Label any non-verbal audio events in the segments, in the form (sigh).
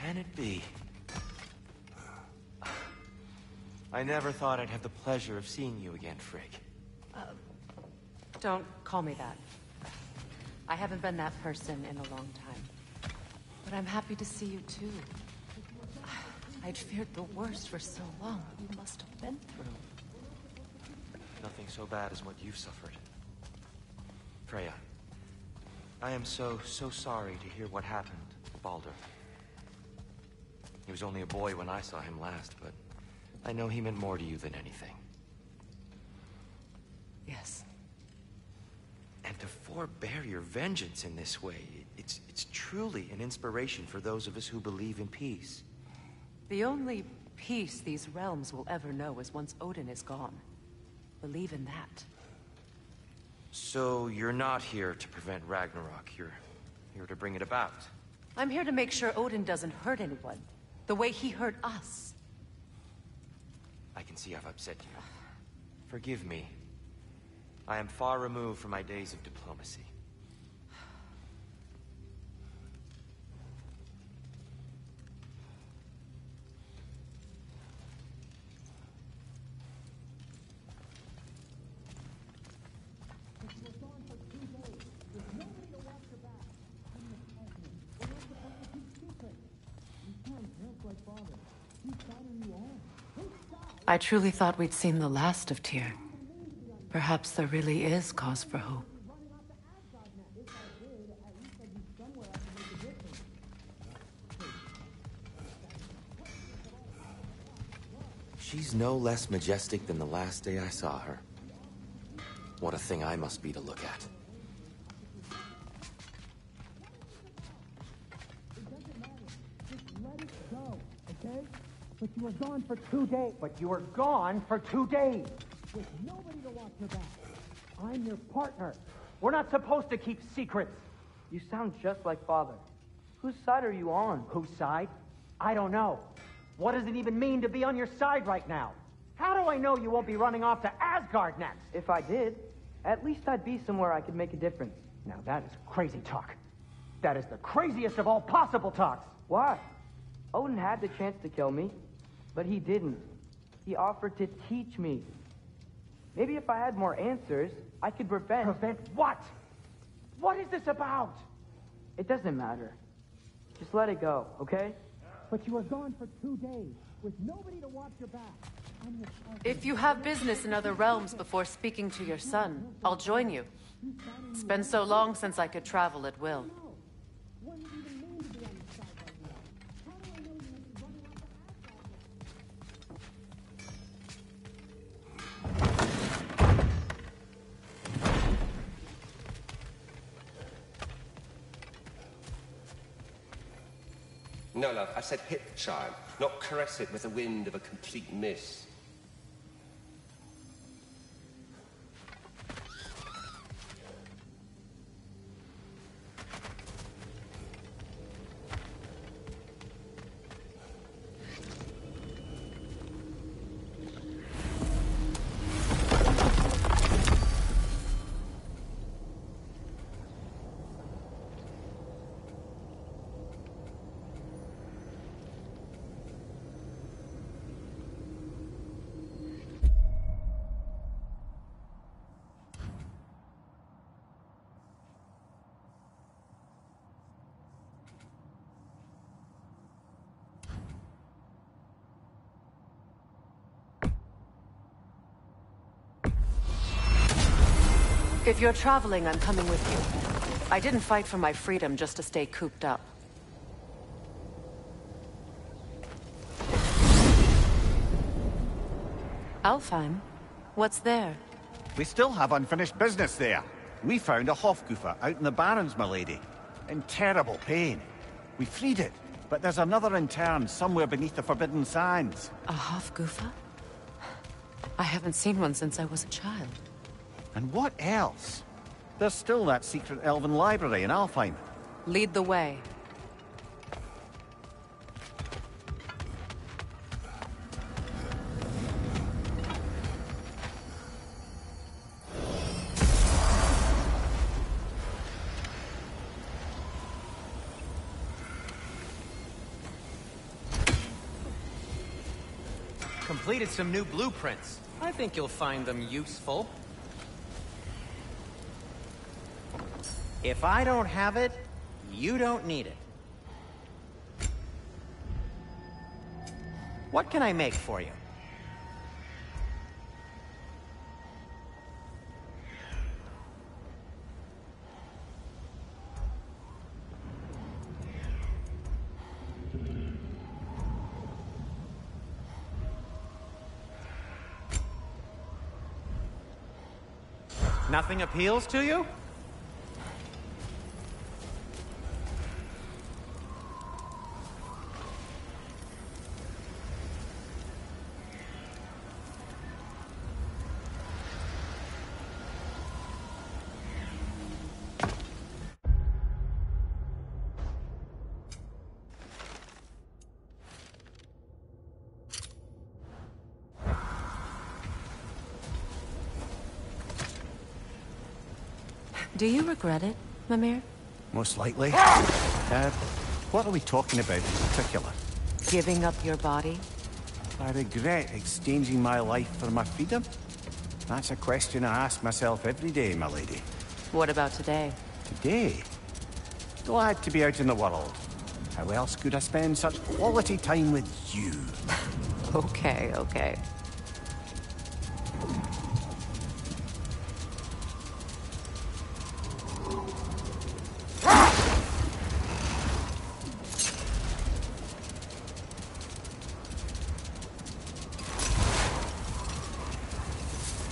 can it be? I never thought I'd have the pleasure of seeing you again, Frigg. Uh, don't call me that. I haven't been that person in a long time. But I'm happy to see you too. I'd feared the worst for so long. You must have been through. Nothing so bad as what you've suffered. Freya, I am so, so sorry to hear what happened to Baldur. He was only a boy when I saw him last, but I know he meant more to you than anything. Yes. And to forbear your vengeance in this way, it's, it's truly an inspiration for those of us who believe in peace. The only peace these realms will ever know is once Odin is gone. Believe in that. So you're not here to prevent Ragnarok, you're here to bring it about. I'm here to make sure Odin doesn't hurt anyone. The way he hurt us. I can see I've upset you. Forgive me. I am far removed from my days of diplomacy. I truly thought we'd seen the last of Tyr. Perhaps there really is cause for hope. She's no less majestic than the last day I saw her. What a thing I must be to look at. But you were gone for two days. But you were gone for two days. With nobody to watch your back. I'm your partner. We're not supposed to keep secrets. You sound just like father. Whose side are you on? Whose side? I don't know. What does it even mean to be on your side right now? How do I know you won't be running off to Asgard next? If I did, at least I'd be somewhere I could make a difference. Now that is crazy talk. That is the craziest of all possible talks. Why? Odin had the chance to kill me, but he didn't. He offered to teach me. Maybe if I had more answers, I could prevent. Prevent what? What is this about? It doesn't matter. Just let it go, okay? But you were gone for two days with nobody to watch your back. I'm your partner. If you have business in other realms before speaking to your son, I'll join you. It's been so long since I could travel at will. No, love, I said hit the child, not caress it with the wind of a complete miss. If you're traveling, I'm coming with you. I didn't fight for my freedom just to stay cooped up. Alfheim? What's there? We still have unfinished business there. We found a Hafgufa out in the Barrens, my lady. In terrible pain. We freed it, but there's another intern somewhere beneath the Forbidden Sands. A Hafgufa? I haven't seen one since I was a child. And what else? There's still that secret elven library in Alfheim. Lead the way. Completed some new blueprints. I think you'll find them useful. If I don't have it, you don't need it. What can I make for you? Nothing appeals to you? Do you regret it, Mimir? Most likely. Uh, what are we talking about in particular? Giving up your body? I regret exchanging my life for my freedom? That's a question I ask myself every day, my lady. What about today? Today? Glad to be out in the world. How else could I spend such quality time with you? (laughs) Okay, okay.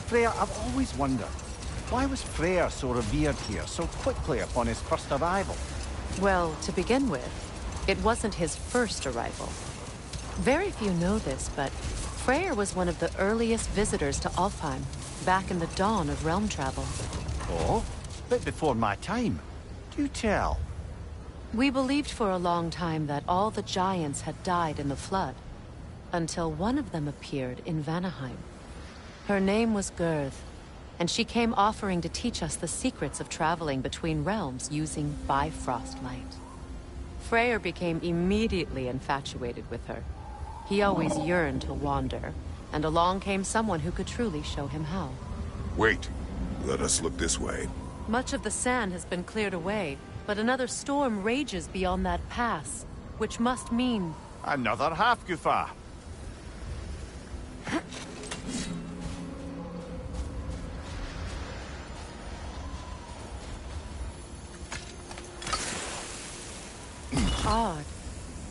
Freya, I've always wondered, why was Freyr so revered here so quickly upon his first arrival? Well, to begin with, it wasn't his first arrival. Very few know this, but Freyr was one of the earliest visitors to Alfheim, back in the dawn of realm travel. Oh? Bit before my time. Do tell. We believed for a long time that all the giants had died in the flood, until one of them appeared in Vanaheim. Her name was Gerd, and she came offering to teach us the secrets of traveling between realms using Bifrost light. Freyr became immediately infatuated with her. He always yearned to wander, and along came someone who could truly show him how. Wait. Let us look this way. Much of the sand has been cleared away, but another storm rages beyond that pass, which must mean Another Hafgufa.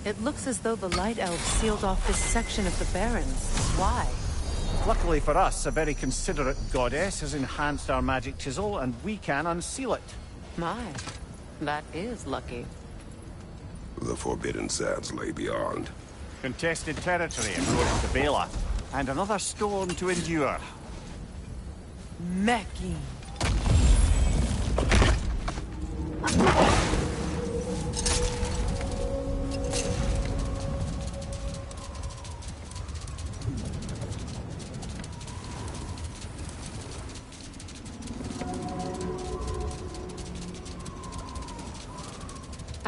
It looks as though the Light Elves sealed off this section of the Barrens. Why? Luckily for us, a very considerate goddess has enhanced our magic chisel, and we can unseal it. My, that is lucky. The Forbidden Sands lay beyond. Contested territory, according to Bela. And another storm to endure. Meki.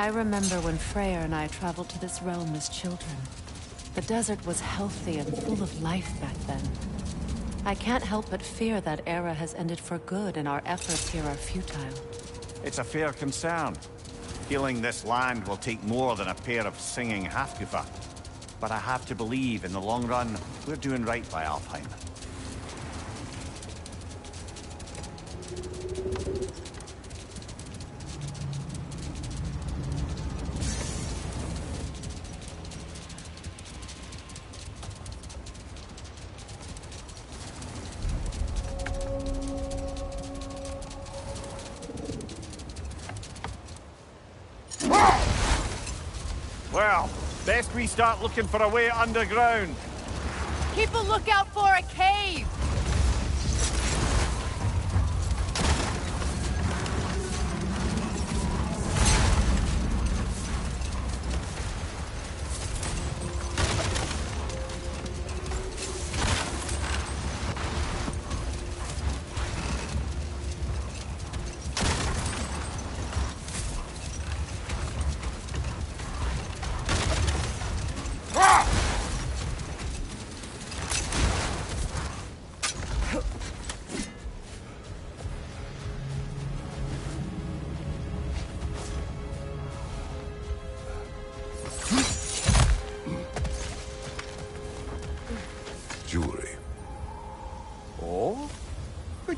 I remember when Freyr and I traveled to this realm as children. The desert was healthy and full of life back then. I can't help but fear that era has ended for good and our efforts here are futile. It's a fair concern. Healing this land will take more than a pair of singing Hafgufa. But I have to believe, in the long run, we're doing right by Alfheim. Start looking for a way underground. Keep a lookout for a cave!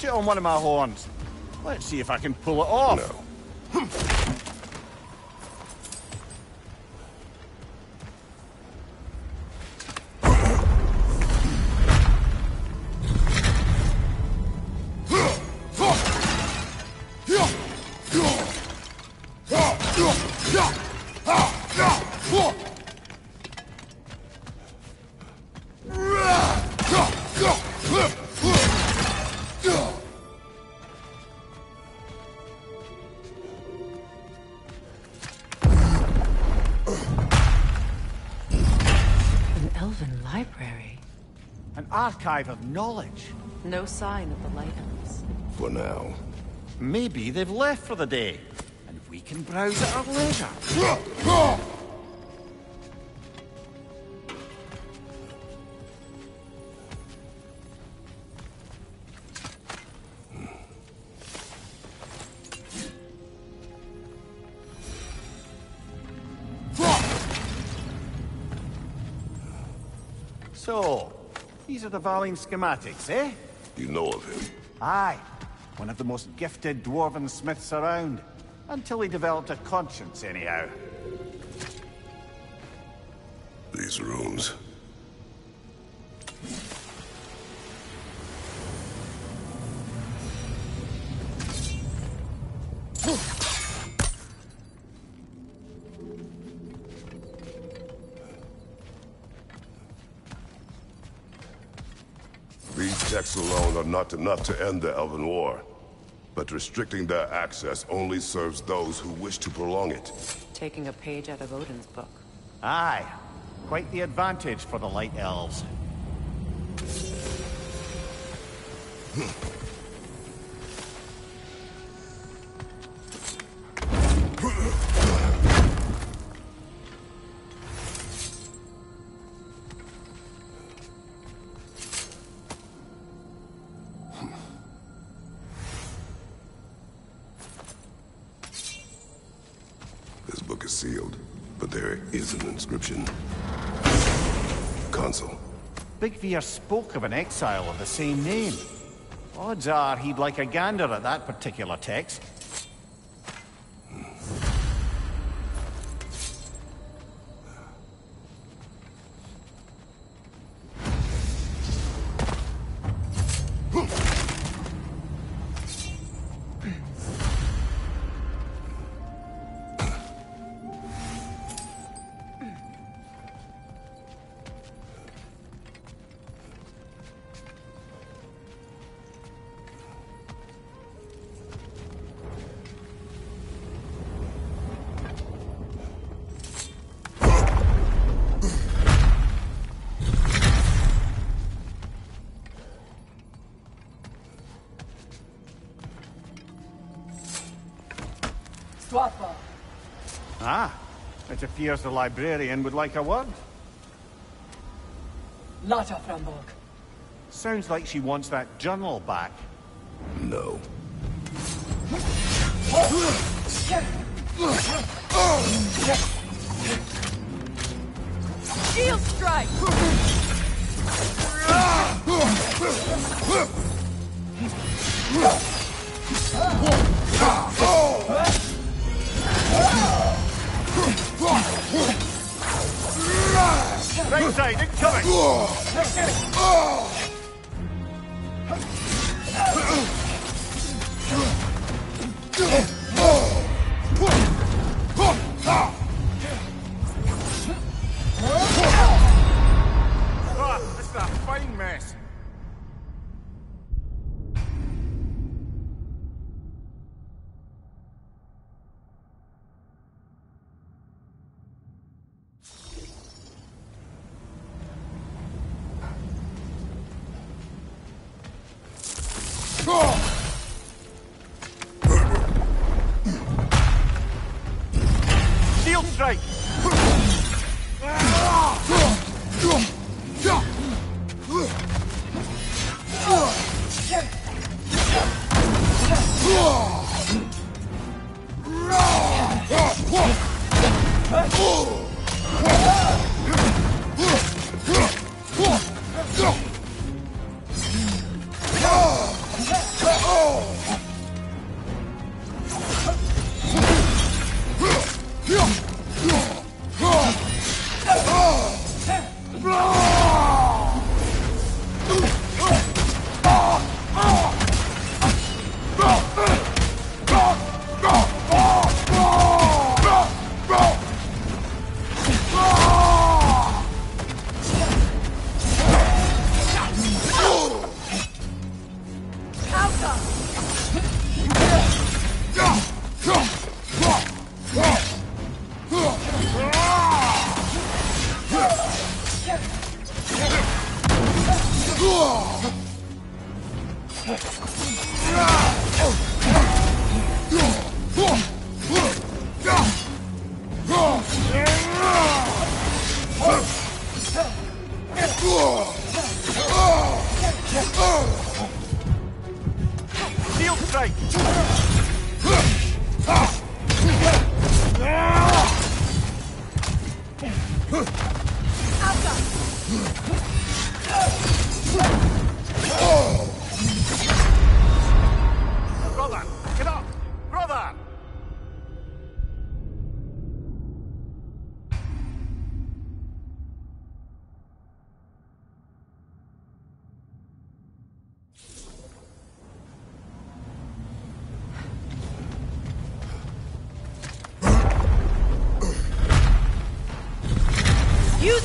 Put it on one of my horns. Let's see if I can pull it off. No. Hmm. Archive of knowledge. No sign of the Light Elves. For now. Maybe they've left for the day, and we can browse at our leisure. The Valine schematics, eh? You know of him. Aye. One of the most gifted dwarven smiths around. Until he developed a conscience, anyhow. Not enough to end the Elven War. But restricting their access only serves those who wish to prolong it. Taking a page out of Odin's book. Aye. Quite the advantage for the Light Elves. (laughs) Veer spoke of an exile of the same name. Odds are he'd like a gander at that particular text. Swappa. Ah, it appears the librarian would like a word. Lata Framborg. Sounds like she wants that journal back. No. Shield strike! (laughs) Right side, incoming!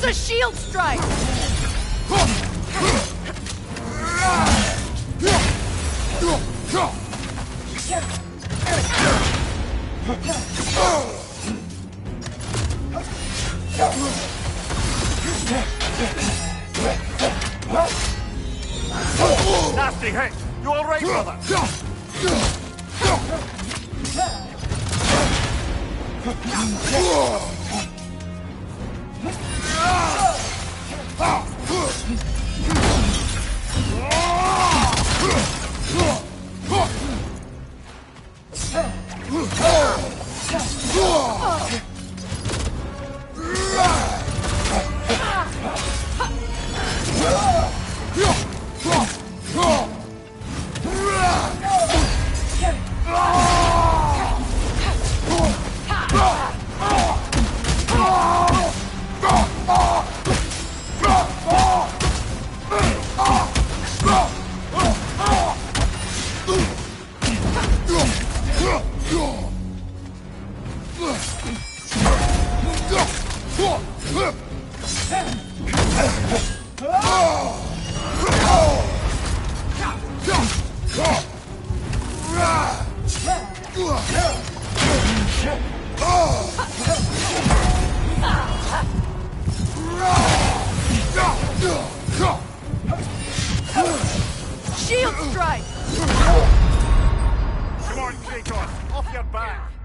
a shield strike! Shield strike! Come on, Kratos! Off your back!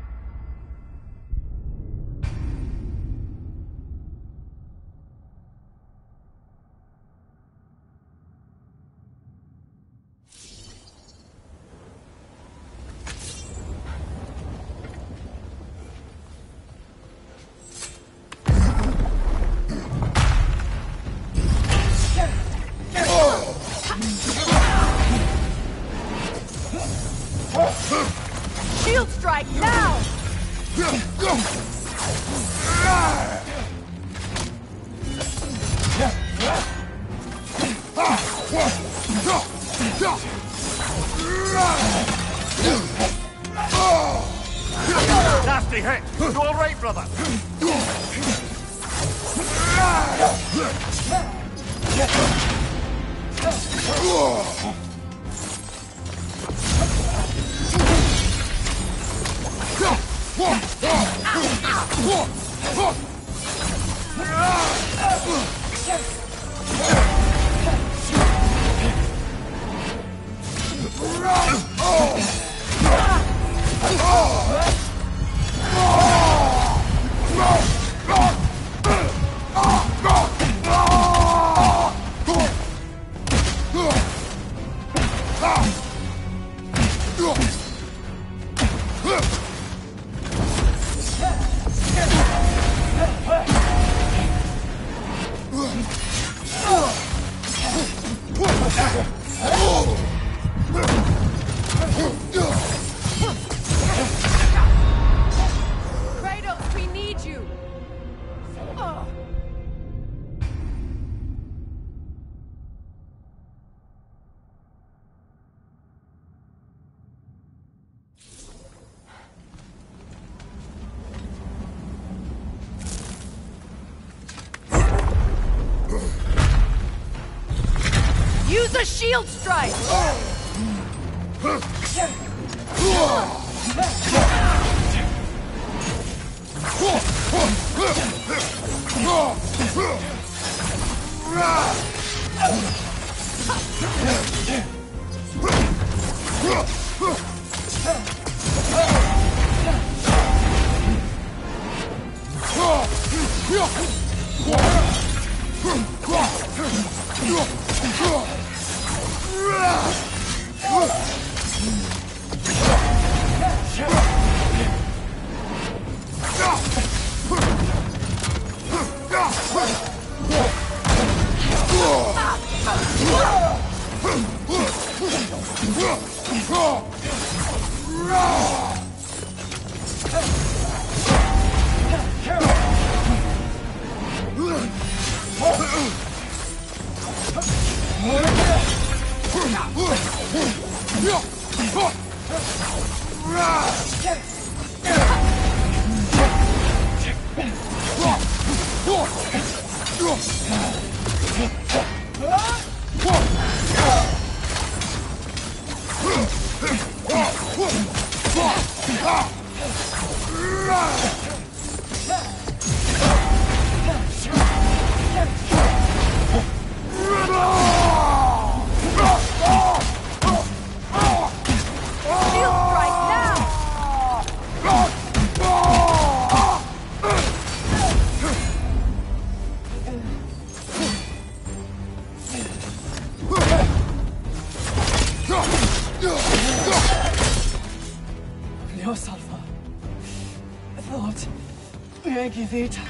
Yankee Vita.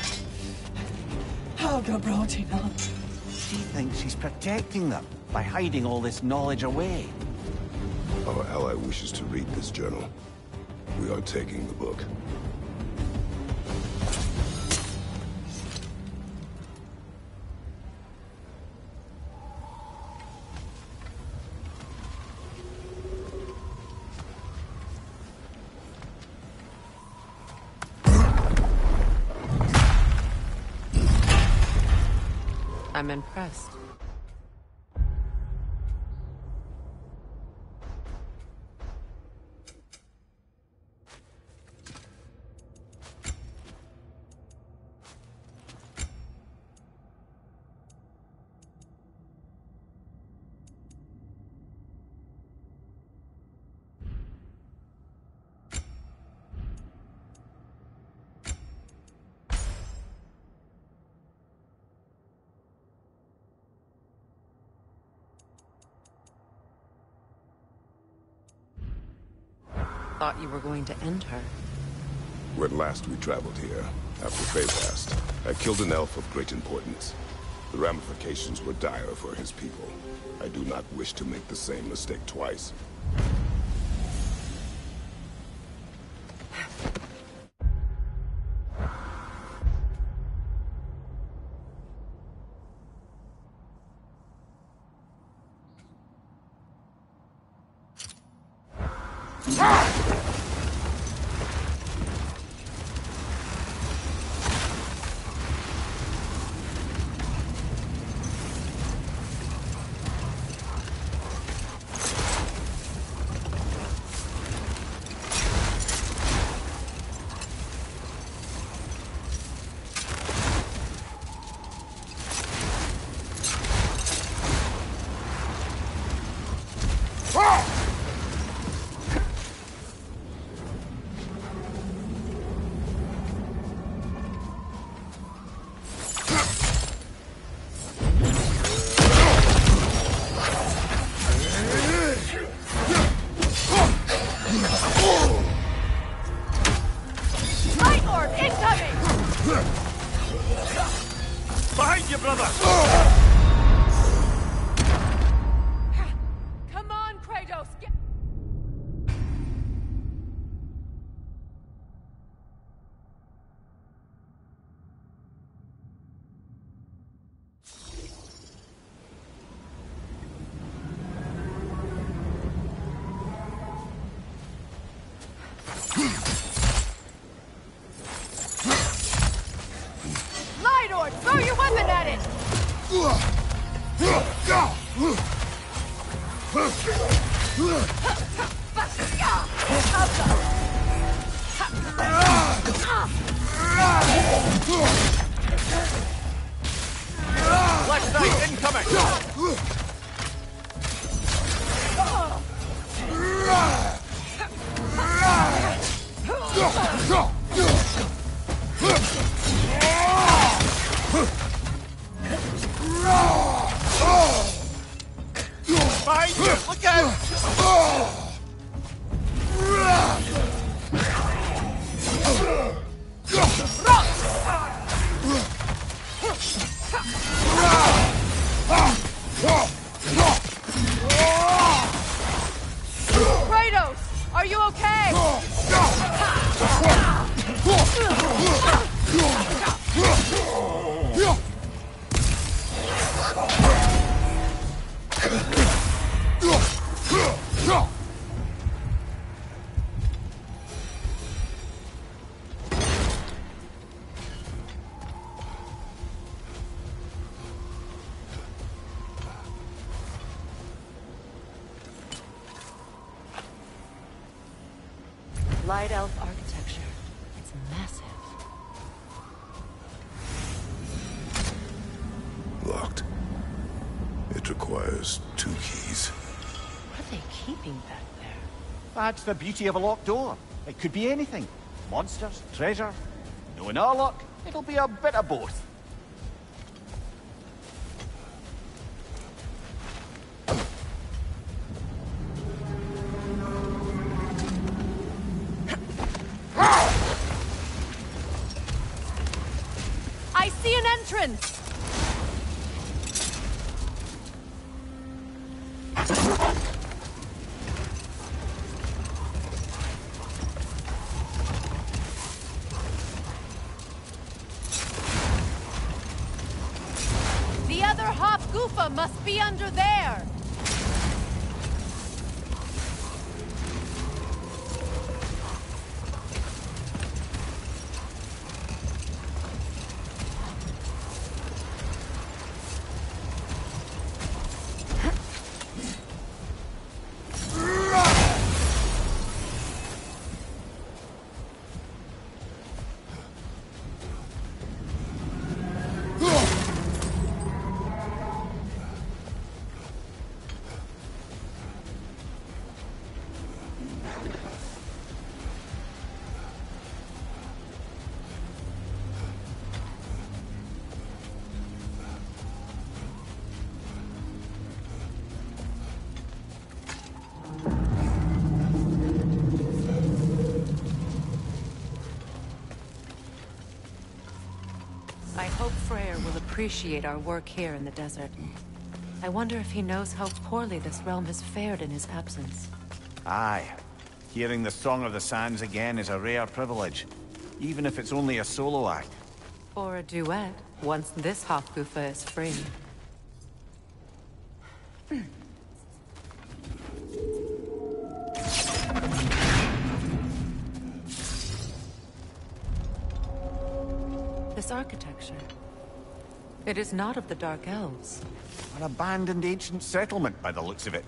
Helga Brotina. She thinks she's protecting them by hiding all this knowledge away. Our ally wishes to read this journal. We are taking the book. Thought you were going to end her. When last we traveled here, after Feyfast, I killed an elf of great importance. The ramifications were dire for his people. I do not wish to make the same mistake twice. Are you okay? That's the beauty of a locked door. It could be anything. Monsters, treasure. Knowing our luck, it'll be a bit of both. Appreciate our work here in the desert. I wonder if he knows how poorly this realm has fared in his absence. Aye. Hearing the Song of the Sands again is a rare privilege. Even if it's only a solo act. Or a duet, once this Hafgufa is free. This architecture. It is not of the Dark Elves. An abandoned ancient settlement by the looks of it.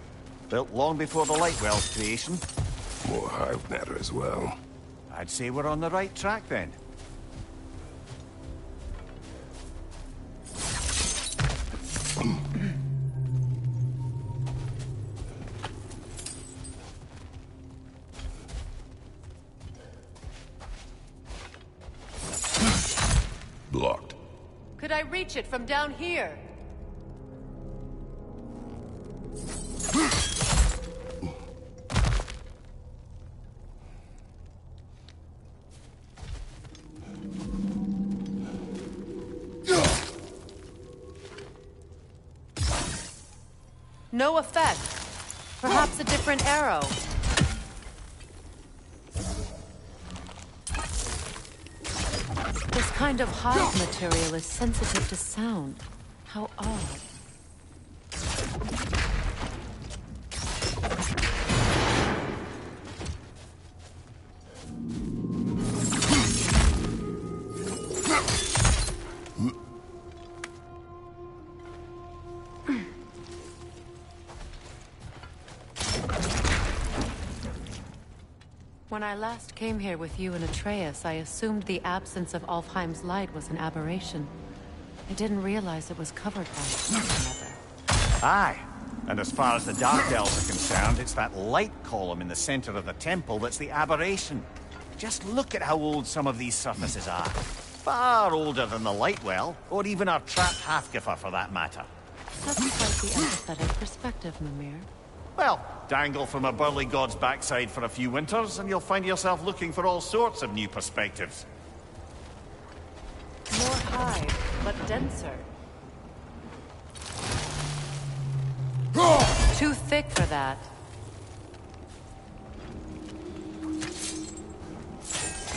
Built long before the Lightwell's creation. More hive matter as well. I'd say we're on the right track then. Reach it from down here? No effect. Perhaps a different arrow. This kind of hard material is sensitive to sound. How odd. When I last came here with you and Atreus, I assumed the absence of Alfheim's light was an aberration. I didn't realize it was covered by something other. Aye. And as far as the Dark Elves are concerned, it's that light column in the center of the temple that's the aberration. Just look at how old some of these surfaces are. Far older than the Lightwell, or even our trapped Hafgufa for that matter. That's quite the empathetic perspective, Mimir. Well, dangle from a burly god's backside for a few winters, and you'll find yourself looking for all sorts of new perspectives. More hive, but denser. Too thick for that.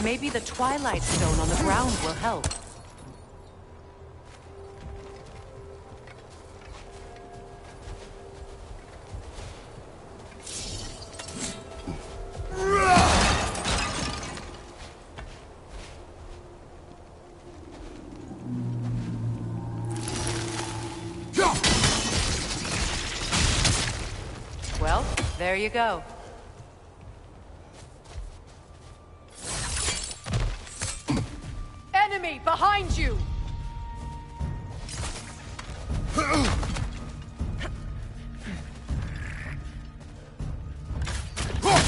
Maybe the Twilight Stone on the ground will help. Well, there you go. Enemy behind you!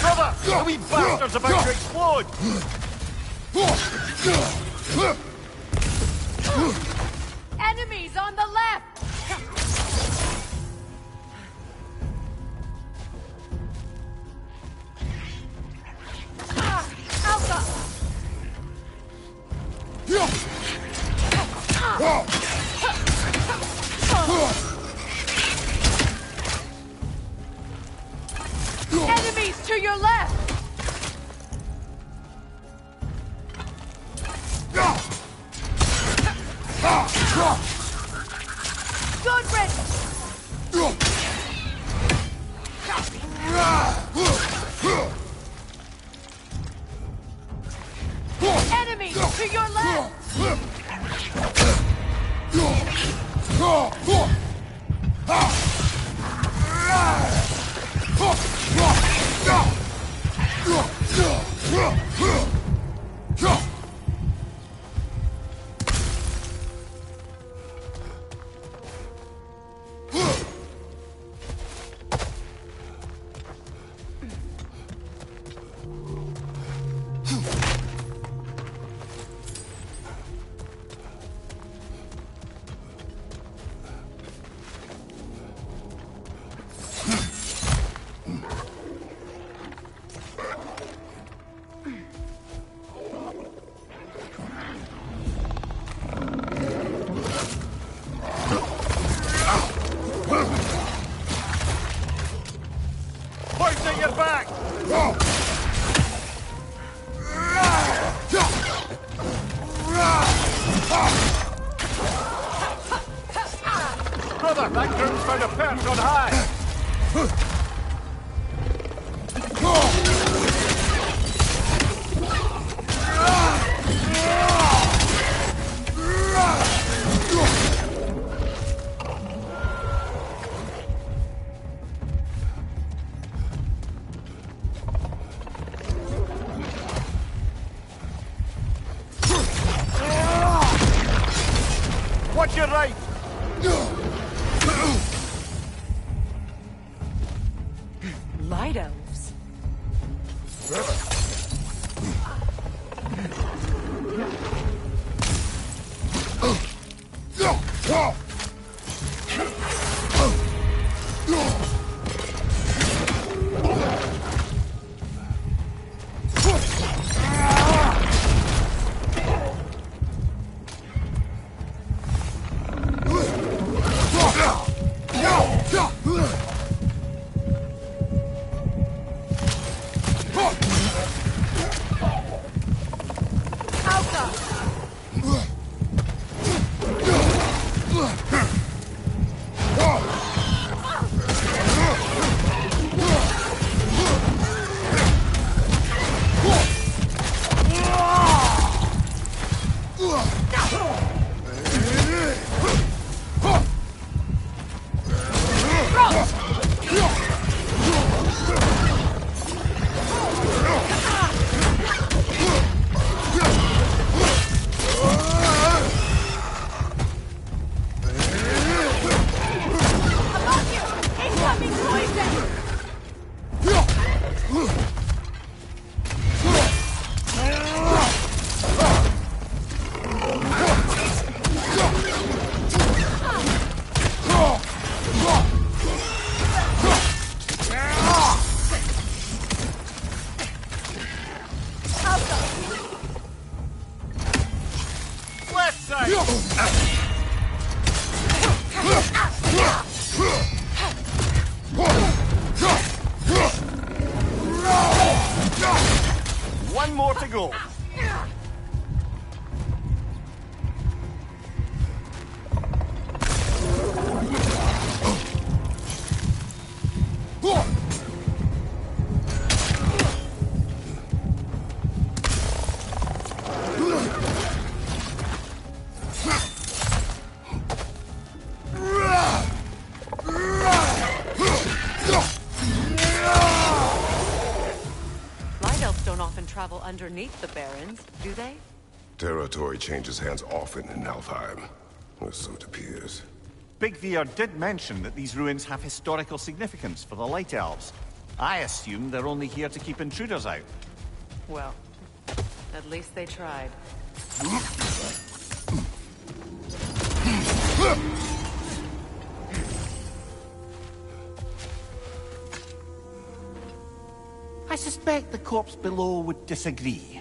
Brother! The wee bastard's about to explode! Enemies on the left! Light elves. Underneath the Barrens, do they? Territory changes hands often in Alfheim. Or so it appears. Big Veer did mention that these ruins have historical significance for the Light Elves. I assume they're only here to keep intruders out. Well, at least they tried. (laughs) I suspect the corpse below would disagree.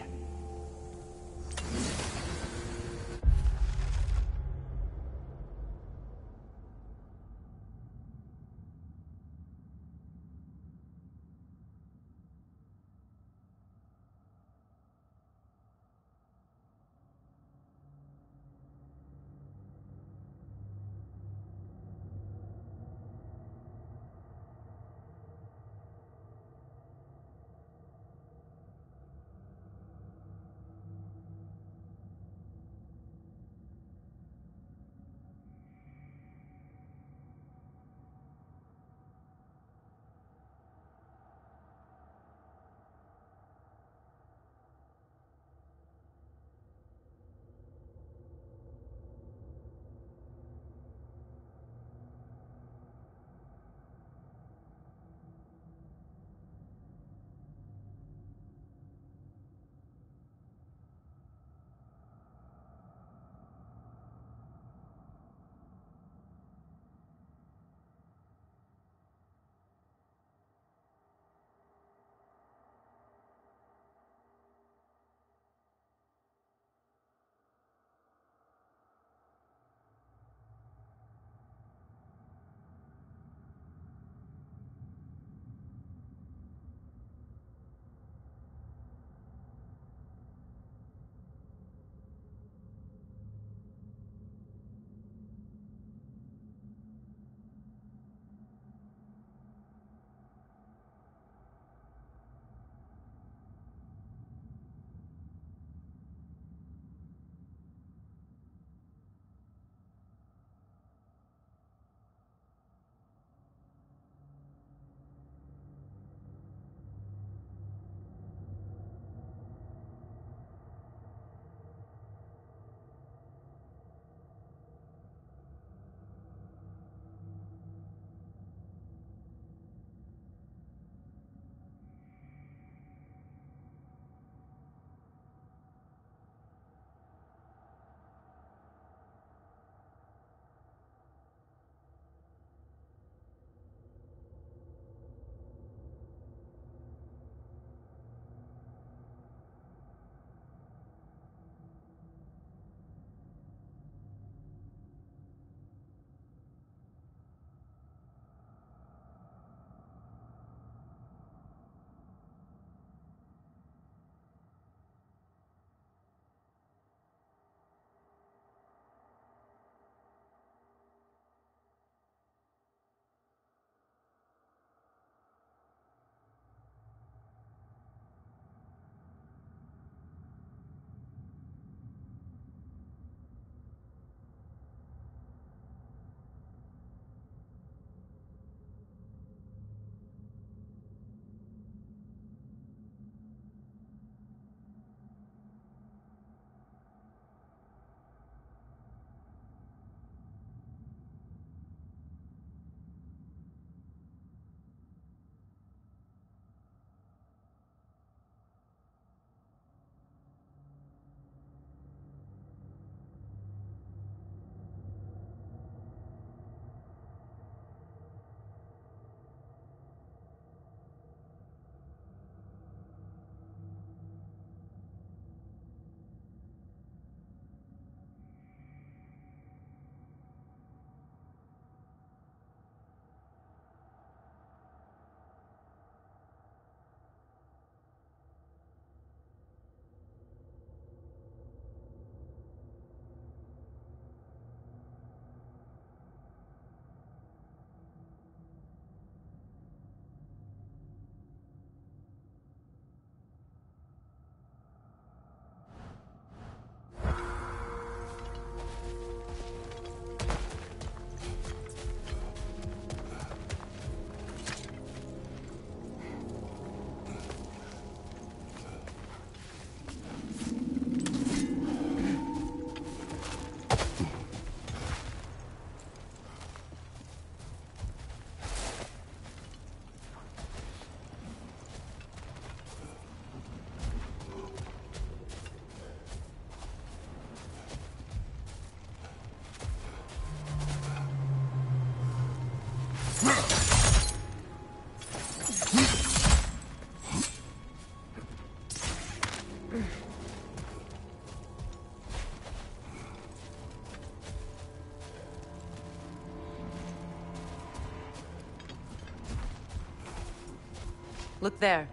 Look there.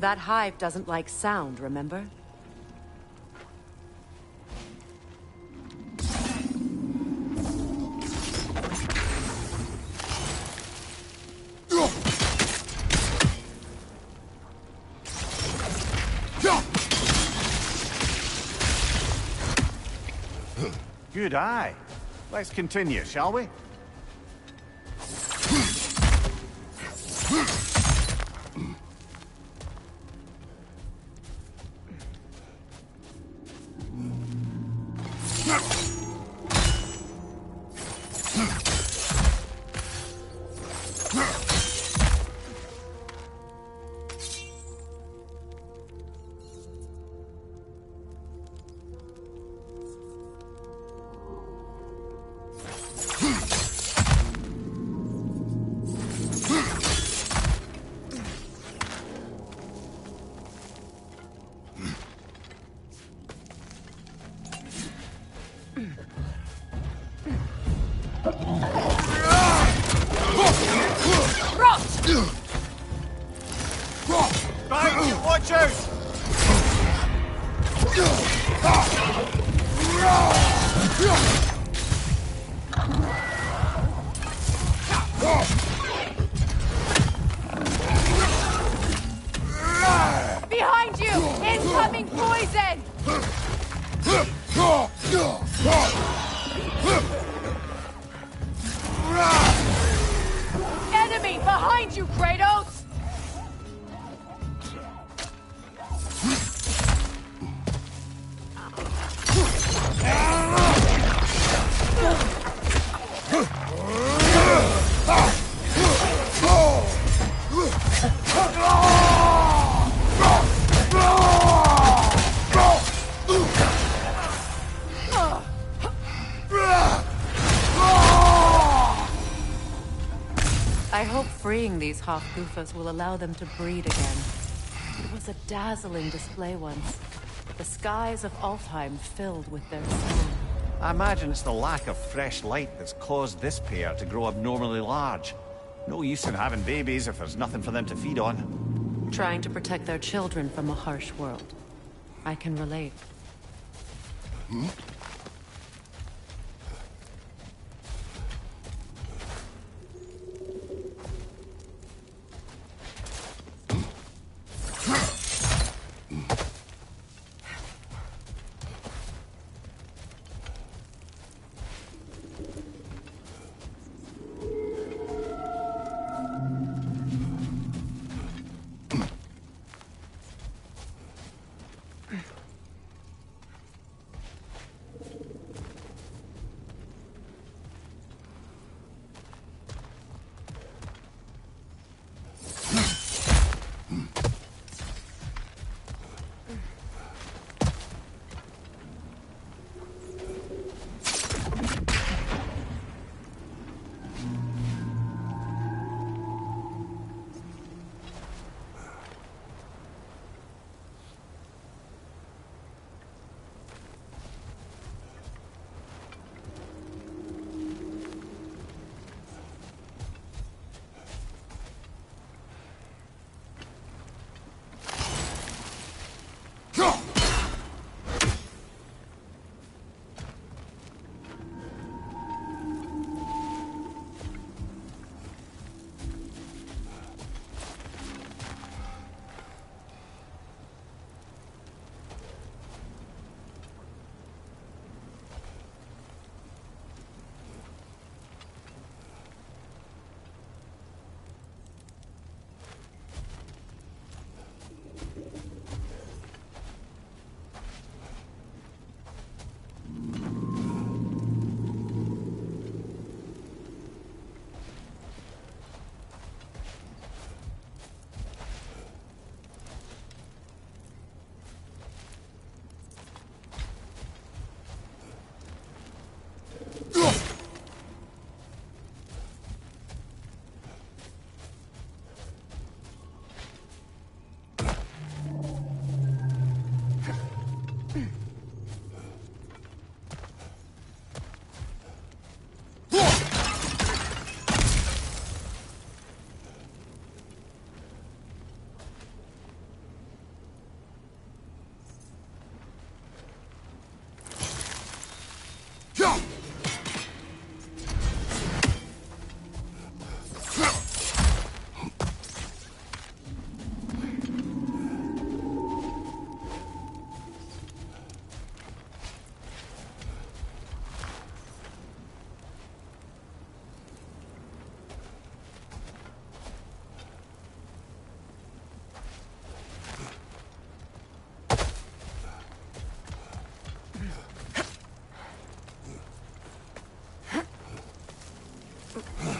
That hive doesn't like sound, remember? Good eye. Let's continue, shall we? Freeing these Hafgufas will allow them to breed again. It was a dazzling display once. The skies of Alfheim filled with their song. I imagine it's the lack of fresh light that's caused this pair to grow abnormally large. No use in having babies if there's nothing for them to feed on. Trying to protect their children from a harsh world. I can relate. Hmm? Oh.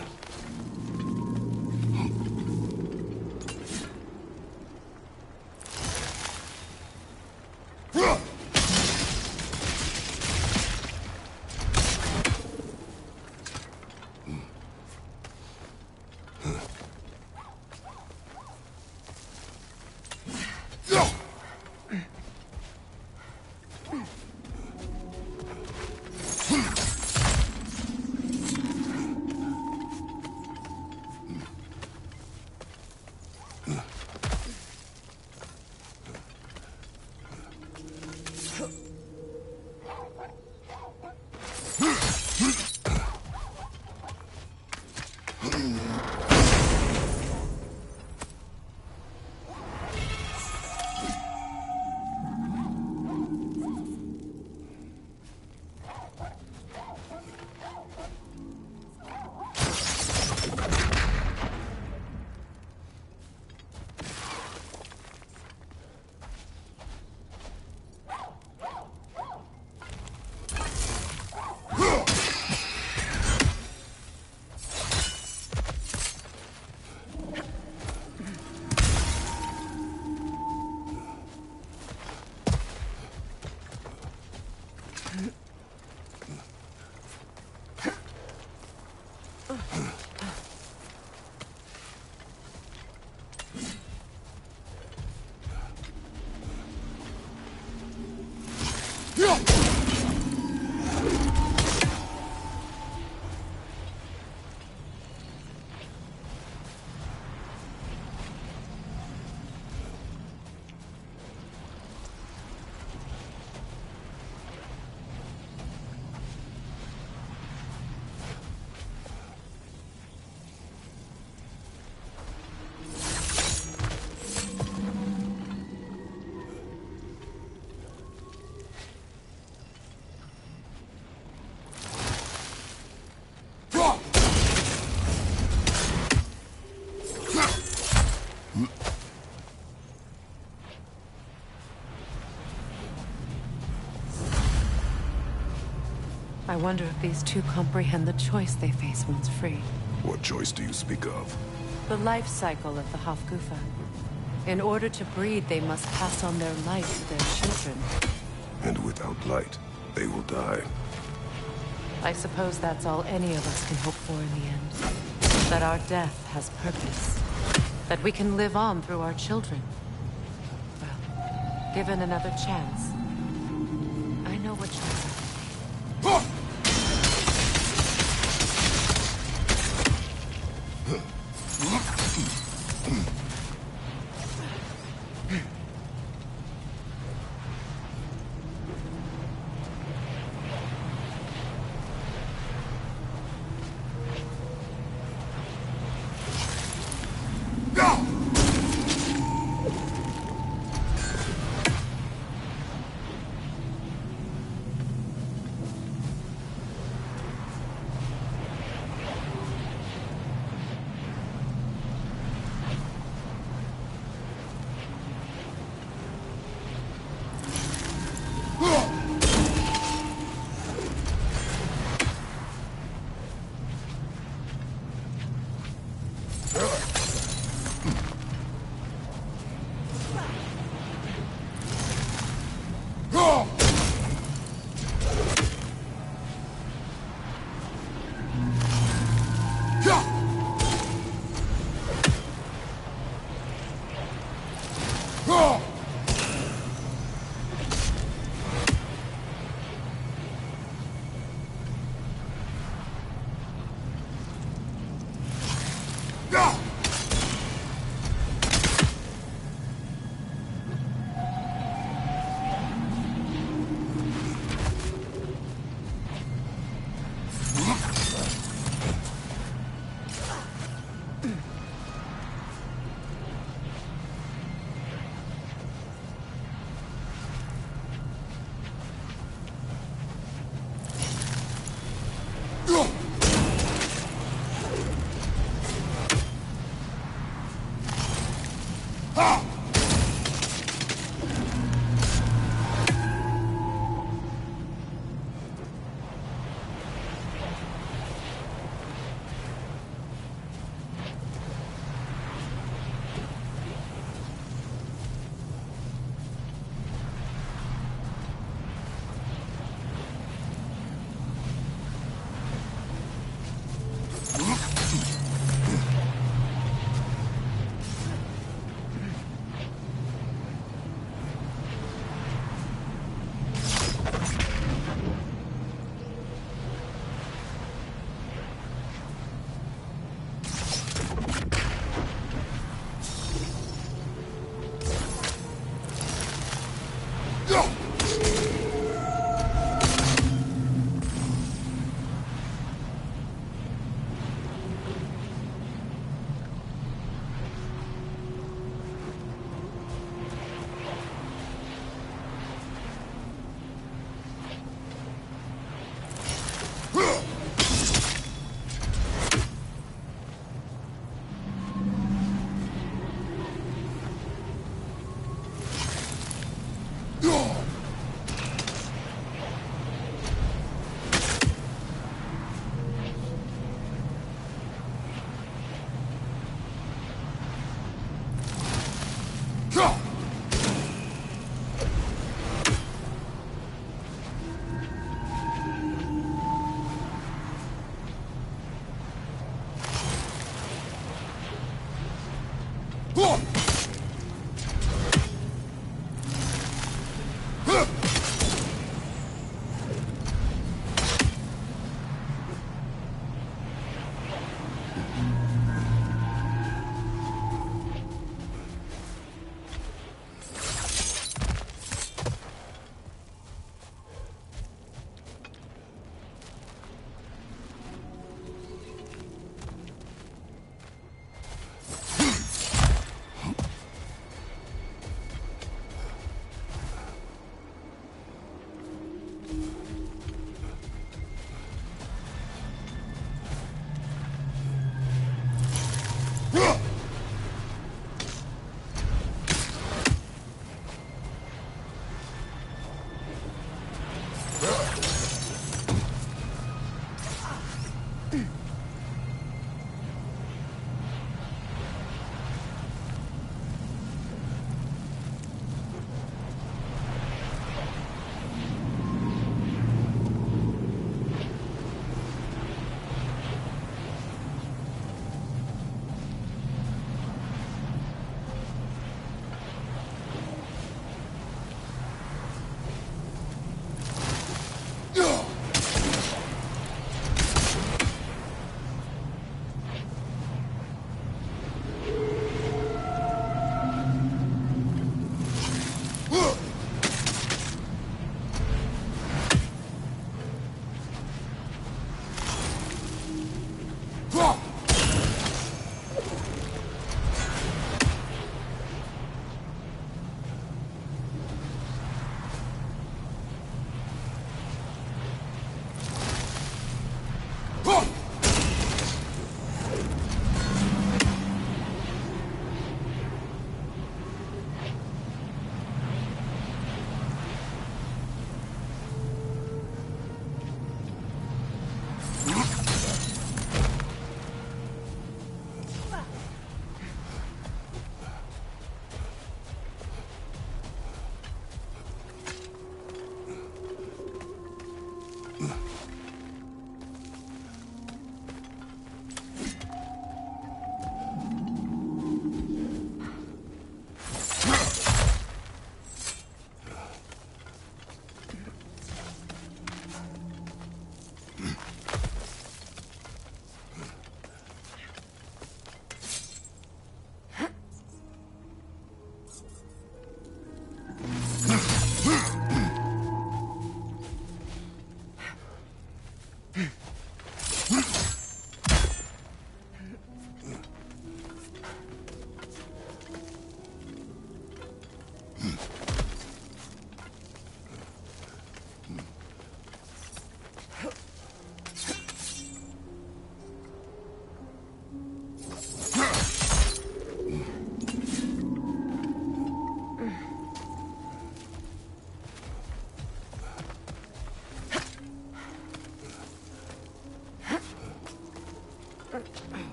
Wonder if these two comprehend the choice they face once free. What choice do you speak of? The life cycle of the Hafgufa. In order to breed, they must pass on their light to their children. And without light, they will die. I suppose that's all any of us can hope for in the end. That our death has purpose. That we can live on through our children. Well, given another chance,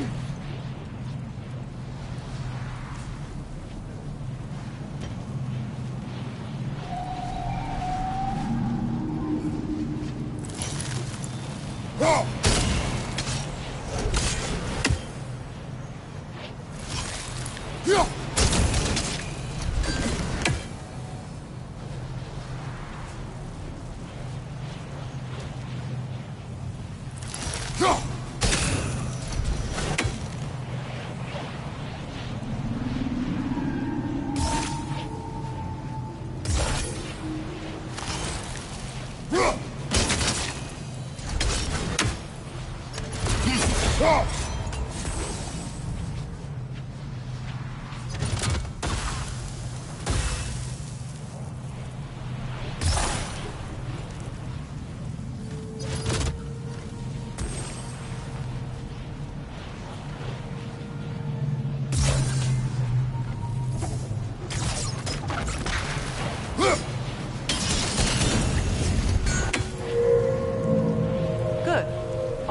Good.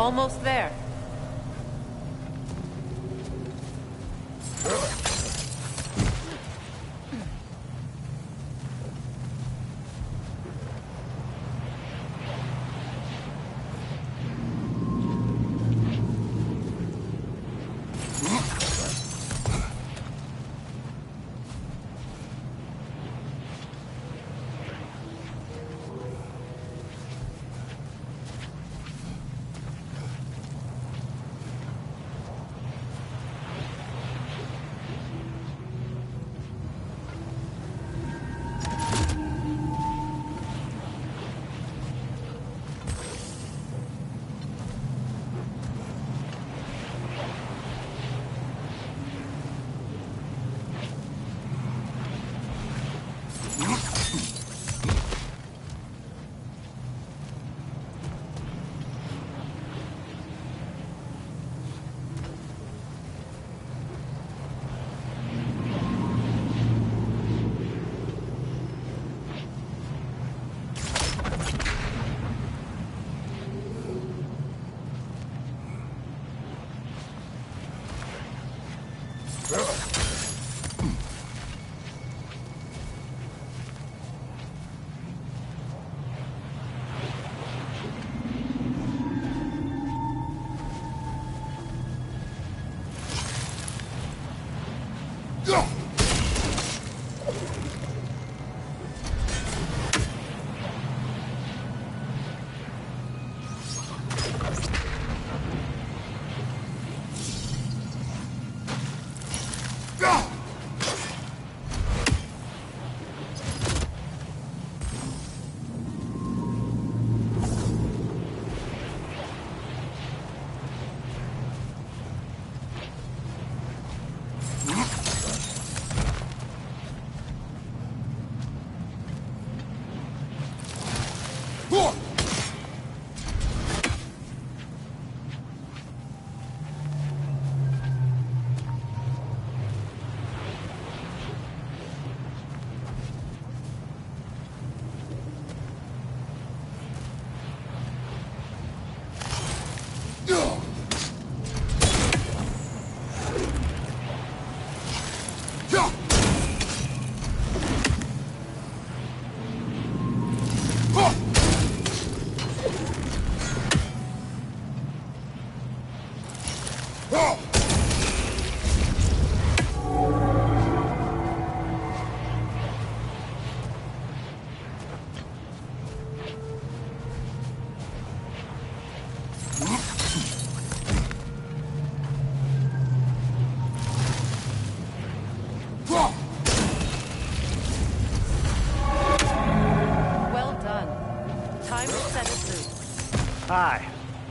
Almost there.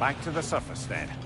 Back to the surface then.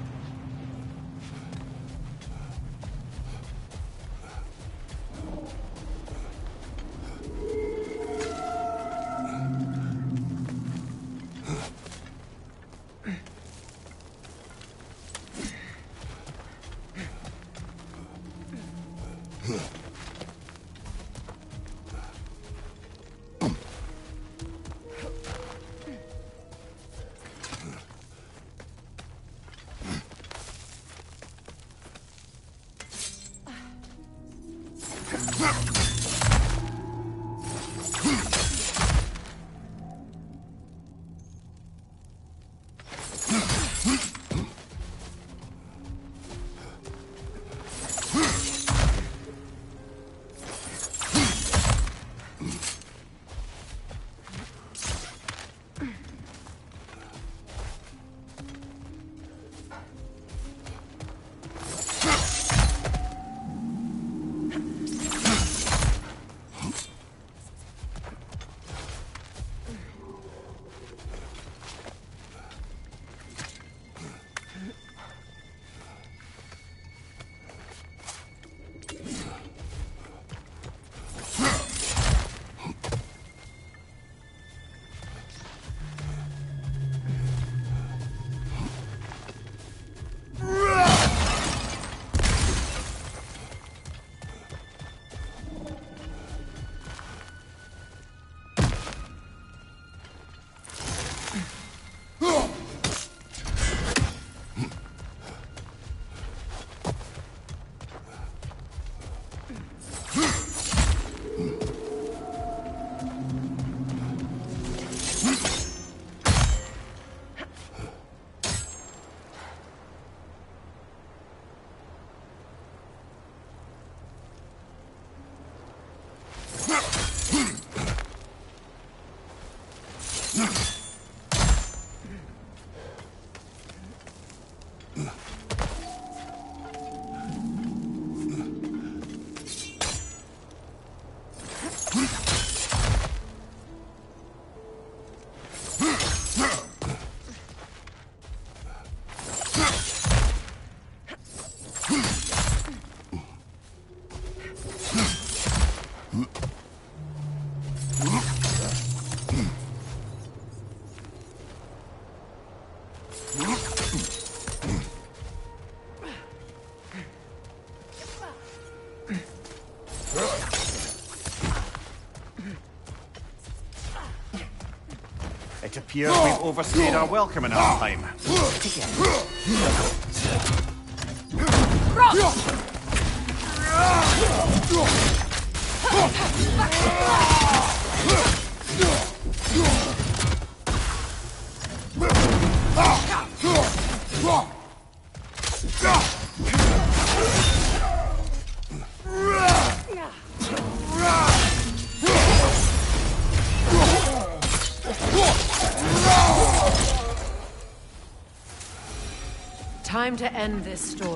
Appears we've overstayed our welcome in our time. Time end this storm.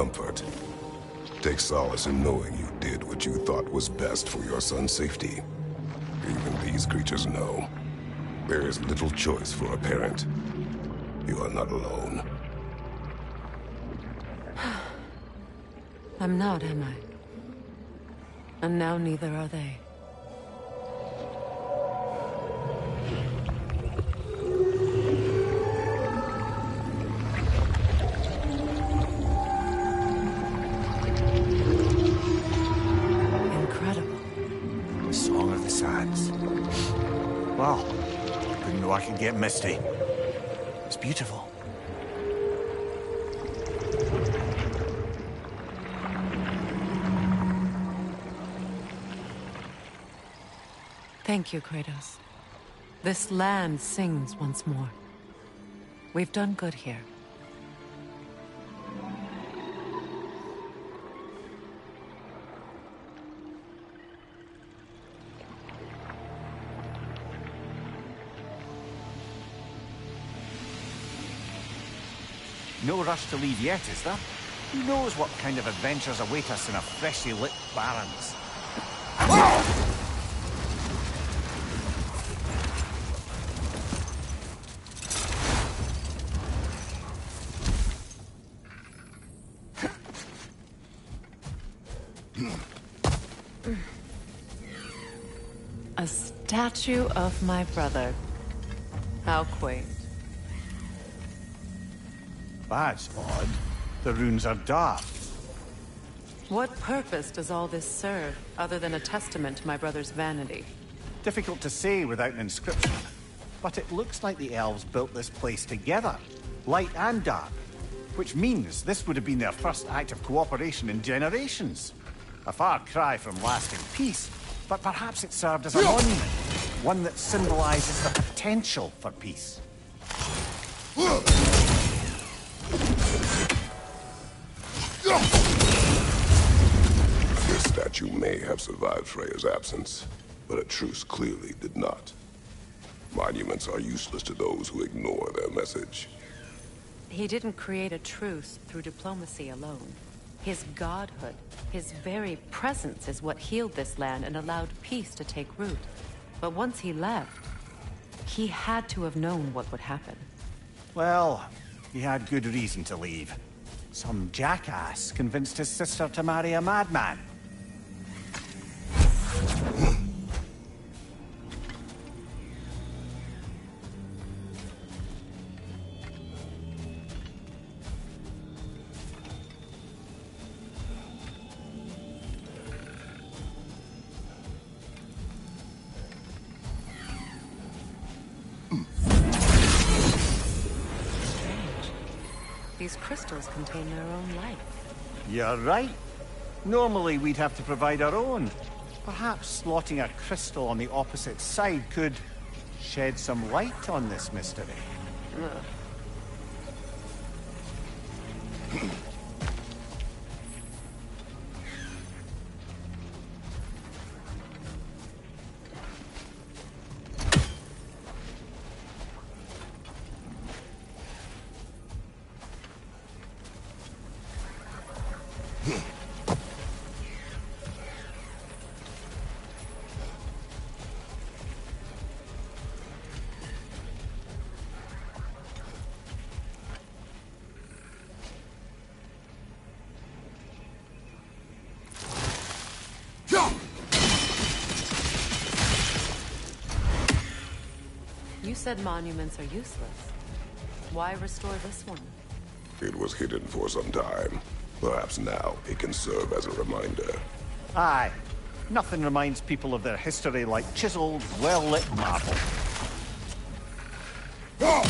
comfort. Take solace in knowing you did what you thought was best for your son's safety. Even these creatures know. There is little choice for a parent. You are not alone. (sighs) I'm not, am I? And now neither are they. Thank you, Kratos. This land sings once more. We've done good here. No rush to leave yet, is there? Who knows what kind of adventures await us in a freshly lit Barrens? A statue of my brother. How quaint. That's odd. The runes are dark. What purpose does all this serve, other than a testament to my brother's vanity? Difficult to say without an inscription. But it looks like the elves built this place together, light and dark. Which means this would have been their first act of cooperation in generations. A far cry from lasting peace, but perhaps it served as a monument. One that symbolizes the potential for peace. This statue may have survived Freya's absence, but a truce clearly did not. Monuments are useless to those who ignore their message. He didn't create a truce through diplomacy alone. His godhood, his very presence is what healed this land and allowed peace to take root. But once he left, he had to have known what would happen. Well, he had good reason to leave. Some jackass convinced his sister to marry a madman. Crystals contain their own life. You're right. Normally we'd have to provide our own. Perhaps slotting a crystal on the opposite side could shed some light on this mystery. (clears throat) said monuments are useless. Why restore this one? It was hidden for some time. Perhaps now it can serve as a reminder. Aye. Nothing reminds people of their history like chiseled, well-lit marble. That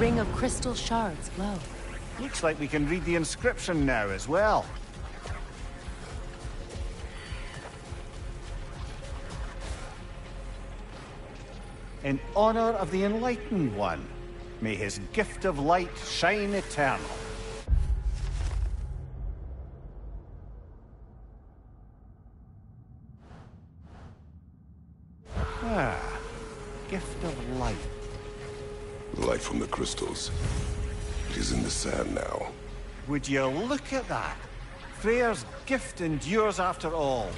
ring of crystal shards glow. Looks like we can read the inscription now as well. In honor of the Enlightened One, may his gift of light shine eternal. It is in the sand now. Would you look at that? Freyr's gift endures after all.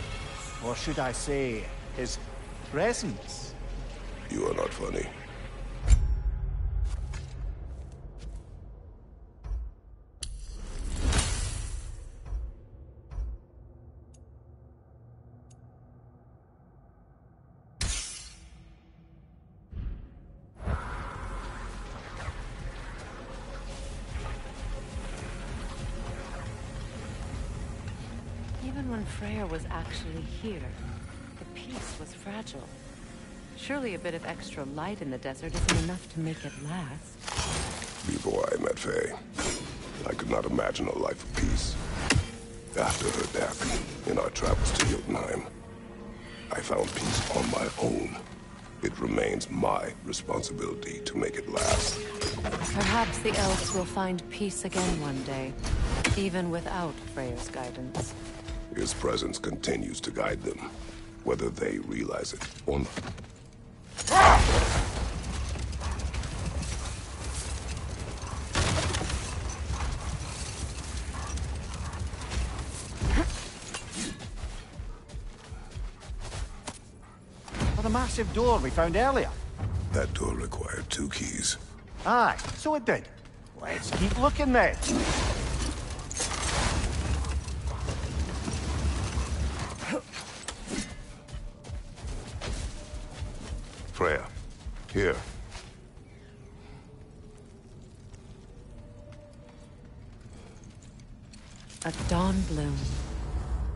Or should I say, his presence? You are not funny. Actually here, the peace was fragile. Surely a bit of extra light in the desert isn't enough to make it last. Before I met Faye, I could not imagine a life of peace. After her death, in our travels to Jotunheim, I found peace on my own. It remains my responsibility to make it last. Perhaps the elves will find peace again one day, even without Freyr's guidance. His presence continues to guide them, whether they realize it or not. For the massive door we found earlier. That door required two keys. Aye, so it did. Let's keep looking then. Here. A dawn bloom.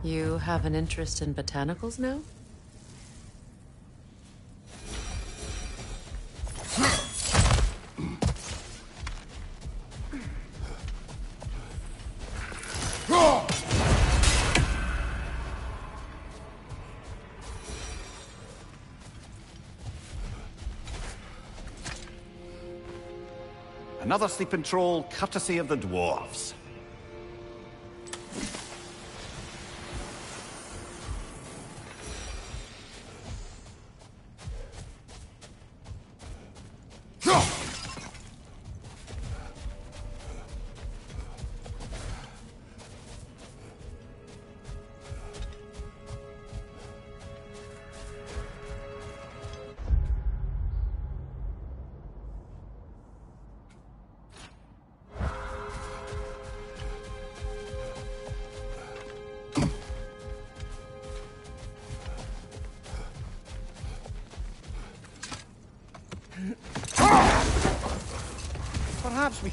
You have an interest in botanicals now? Another troll, courtesy of the dwarves.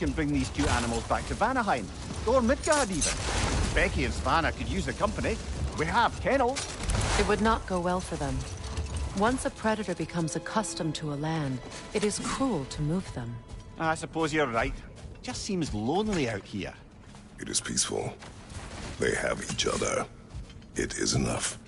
Can bring these two animals back to Vanaheim, or Midgard even. Speki and Svanna could use the company. We have kennels. It would not go well for them. Once a predator becomes accustomed to a land, it is cruel to move them. I suppose you're right. Just seems lonely out here. It is peaceful. They have each other. It is enough.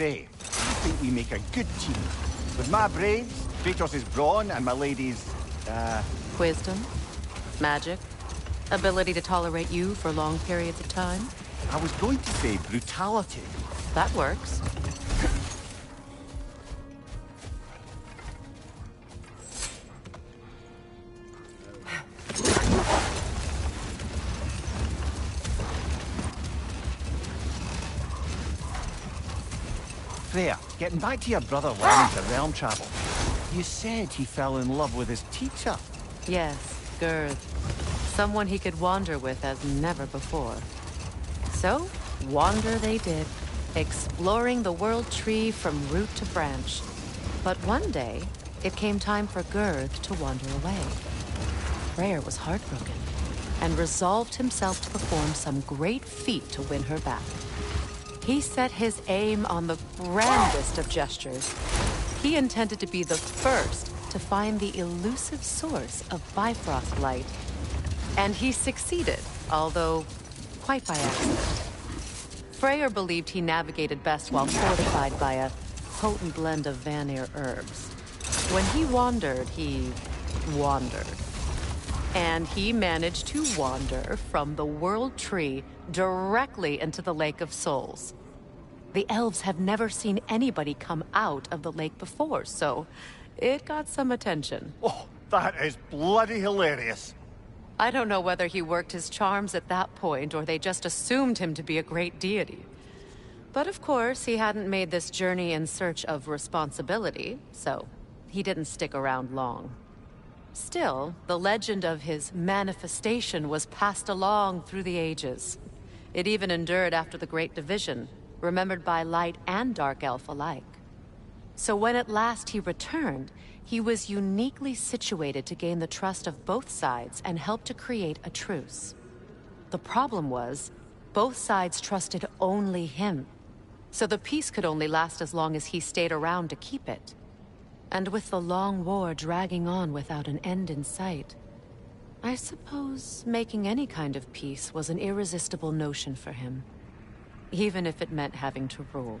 Say, I think we make a good team. With my brains, Kratos' brawn, and my lady's, uh... Wisdom? Magic? Ability to tolerate you for long periods of time? I was going to say brutality. That works. Getting back to your brother learning to realm travel. You said he fell in love with his teacher. Yes, Gerd. Someone he could wander with as never before. So, wander they did, exploring the world tree from root to branch. But one day, it came time for Gerd to wander away. Freyr was heartbroken, and resolved himself to perform some great feat to win her back. He set his aim on the grandest of gestures. He intended to be the first to find the elusive source of Bifrost light. And he succeeded, although quite by accident. Freyr believed he navigated best while fortified by a potent blend of Vanir herbs. When he wandered, he wandered. And he managed to wander from the World Tree directly into the Lake of Souls. The elves have never seen anybody come out of the lake before, so it got some attention. Oh, that is bloody hilarious. I don't know whether he worked his charms at that point or they just assumed him to be a great deity. But of course, he hadn't made this journey in search of responsibility, so he didn't stick around long. Still, the legend of his manifestation was passed along through the ages. It even endured after the Great Division, remembered by Light and Dark Elf alike. So when at last he returned, he was uniquely situated to gain the trust of both sides and help to create a truce. The problem was, both sides trusted only him. So the peace could only last as long as he stayed around to keep it. And with the long war dragging on without an end in sight, I suppose making any kind of peace was an irresistible notion for him. Even if it meant having to rule.